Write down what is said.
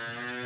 Uh...